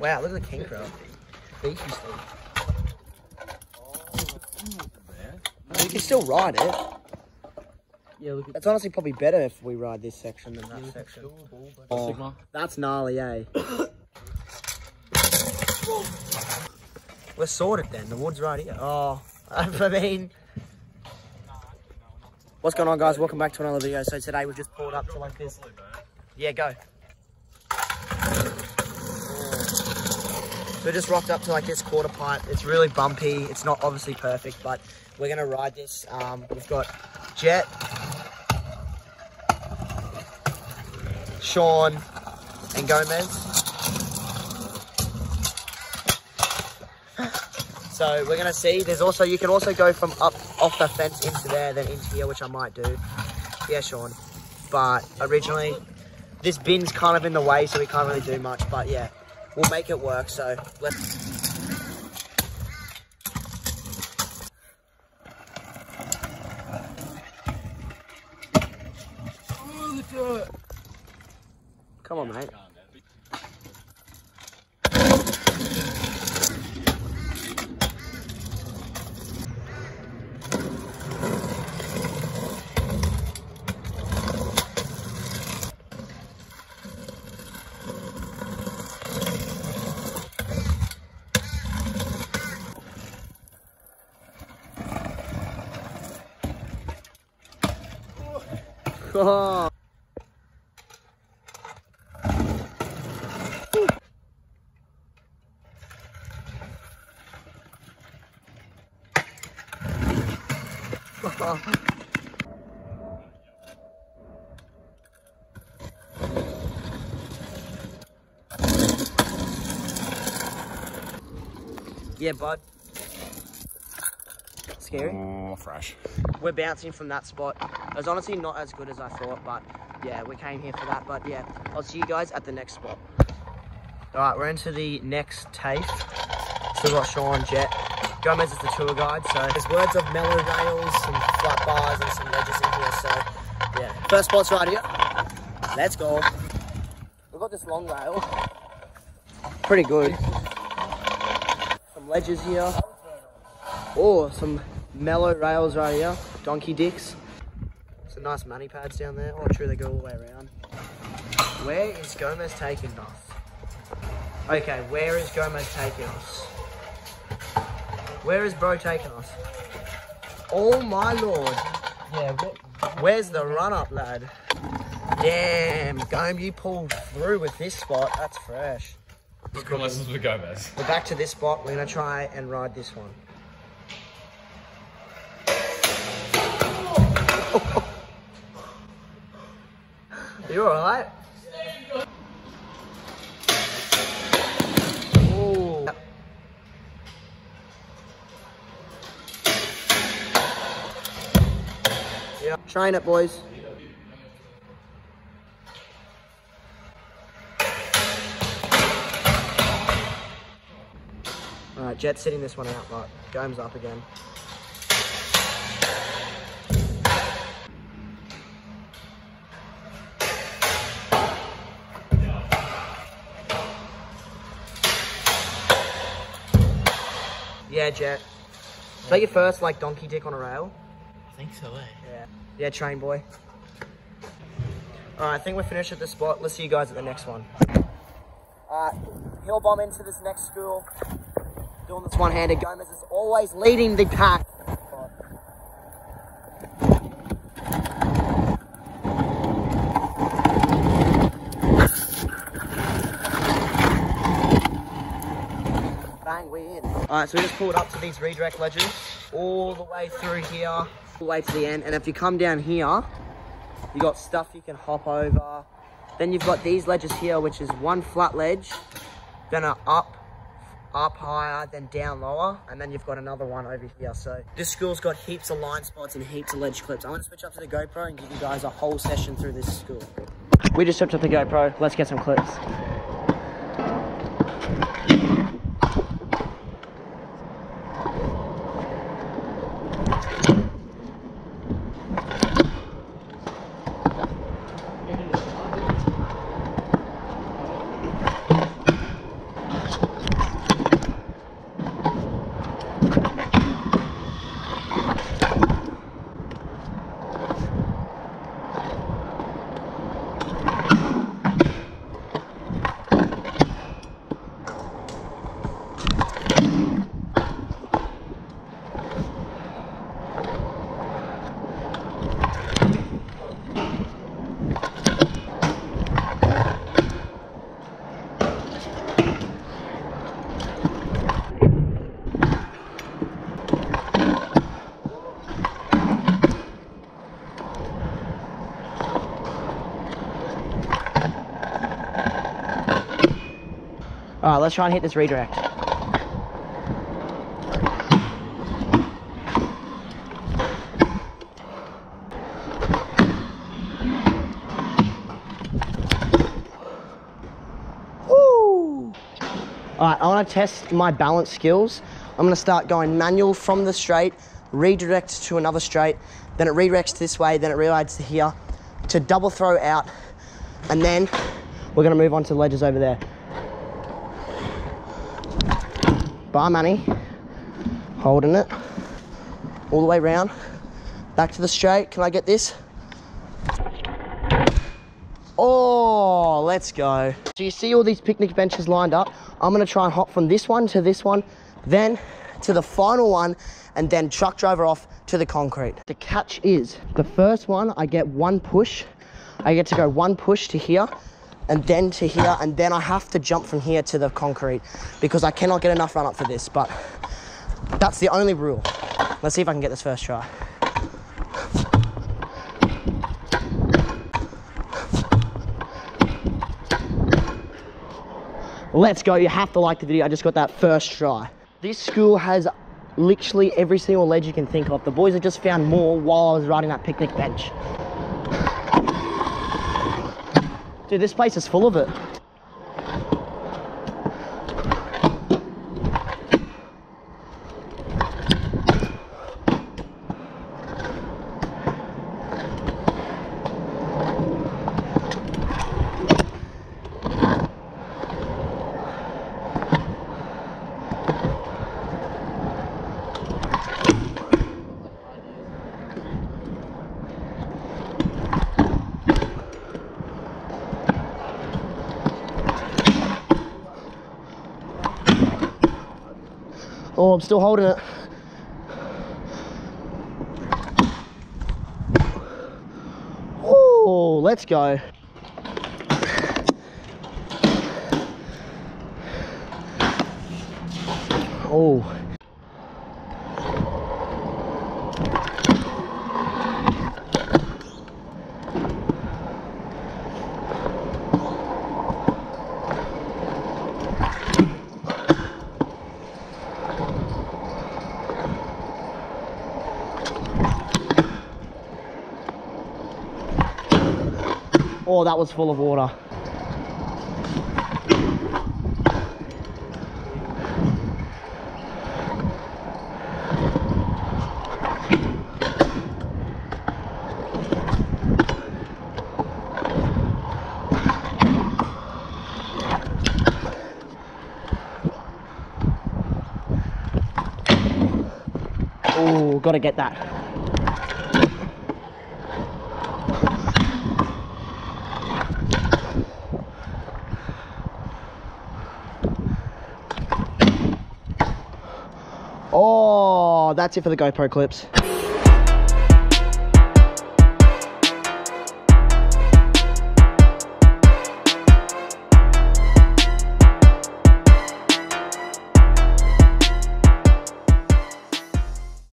Wow, look at the king stuff. You can still ride it. Yeah, look at It's honestly probably better if we ride this section than that section. Oh, that's gnarly, eh? We're sorted then. The wood's right here. Oh, I mean. What's going on, guys? Welcome back to another video. So today we've just pulled up to like this. Yeah, go. We just rocked up to like this quarter pipe. It's really bumpy. It's not obviously perfect, but we're gonna ride this. Um, we've got Jet, Sean, and Gomez. So we're gonna see. There's also you can also go from up off the fence into there, then into here, which I might do. Yeah, Sean. But originally, this bin's kind of in the way, so we can't really do much. But yeah, we'll make it work. So let's. Come on, mate. Oh. yeah, bud. Scary. Oh, fresh. We're bouncing from that spot. It was honestly not as good as I thought, but yeah, we came here for that. But yeah, I'll see you guys at the next spot. All right, we're into the next TAFE. Still got Sean, Jet. Gomez is the tour guide, so there's words of mellow rails, some flat bars, and some ledges in here. So yeah, first spot's right here. Let's go. We've got this long rail. Pretty good. Some ledges here. Oh, some mellow rails right here. Donkey dicks. Some nice manny pads down there. Oh, true, they go all the way around. Where is Gomez taking us? Okay, where is Gomez taking us? Where is bro taking us? Oh my lord. Yeah, Where's the run up, lad? Damn, Gome, you pulled through with this spot. That's fresh. Let's go lessons with Gomez. We're back to this spot. We're gonna try and ride this one. You alright? Ooh. Yeah. It, boys. Alright, Jet's sitting this one out, but Gomez up again. Yeah, Jet. Is that your first, like, donkey dick on a rail? I think so, eh? Yeah. Yeah, train boy. Alright, I think we're finished at this spot. Let's see you guys at the next one. Alright, hill bomb into this next school. Doing this one-handed. Gomez is always leading the pack. We in. Alright, so we just pulled up to these redirect ledges. All the way through here. All the way to the end. And if you come down here, you got stuff you can hop over. Then you've got these ledges here, which is one flat ledge, then up, up higher, then down lower, and then you've got another one over here. So this school's got heaps of line spots and heaps of ledge clips. I'm gonna switch up to the GoPro and give you guys a whole session through this school. We just switched up the GoPro. Let's get some clips. All right, let's try and hit this redirect. Woo! All right, I want to test my balance skills. I'm going to start going manual from the straight, redirect to another straight, then it redirects this way, then it redirects to here, to double throw out, and then we're going to move on to the ledges over there. Bar manny, holding it all the way round, back to the straight. Can I get this? Oh, let's go. So you see all these picnic benches lined up. I'm gonna try and hop from this one to this one, then to the final one, and then truck driver off to the concrete. The catch is, the first one, I get one push. I get to go one push to here, and then to here, and then I have to jump from here to the concrete because I cannot get enough run up for this, but that's the only rule. Let's see if I can get this first try. Let's go, you have to like the video. I just got that first try. This school has literally every single ledge you can think of. The boys have just found more while I was riding that picnic bench. Dude, this place is full of it. Oh, I'm still holding it. Oh, let's go. Oh. Oh, that was full of water. Oh, gotta get that. Oh, that's it for the GoPro clips.